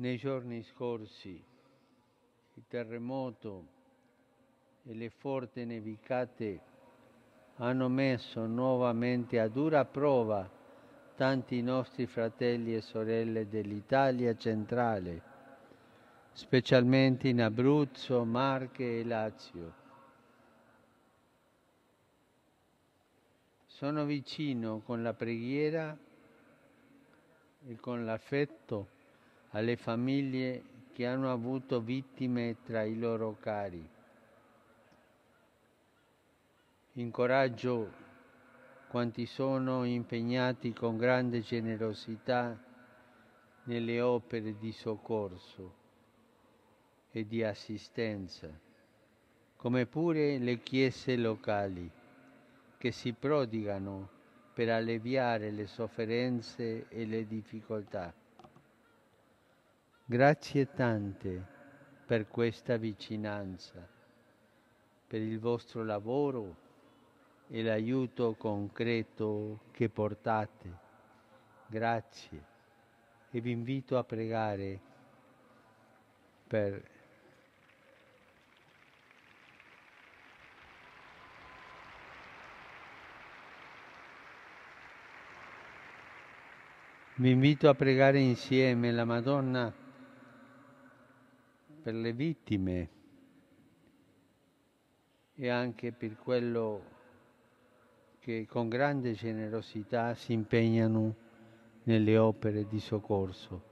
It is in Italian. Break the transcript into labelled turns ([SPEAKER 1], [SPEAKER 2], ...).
[SPEAKER 1] Nei giorni scorsi il terremoto e le forti nevicate hanno messo nuovamente a dura prova tanti nostri fratelli e sorelle dell'Italia centrale, specialmente in Abruzzo, Marche e Lazio. Sono vicino con la preghiera e con l'affetto alle famiglie che hanno avuto vittime tra i loro cari. Incoraggio quanti sono impegnati con grande generosità nelle opere di soccorso e di assistenza, come pure le chiese locali che si prodigano per alleviare le sofferenze e le difficoltà. Grazie tante per questa vicinanza, per il vostro lavoro e l'aiuto concreto che portate. Grazie e vi invito a pregare per Vi invito a pregare insieme la Madonna per le vittime e anche per quello che con grande generosità si impegnano nelle opere di soccorso.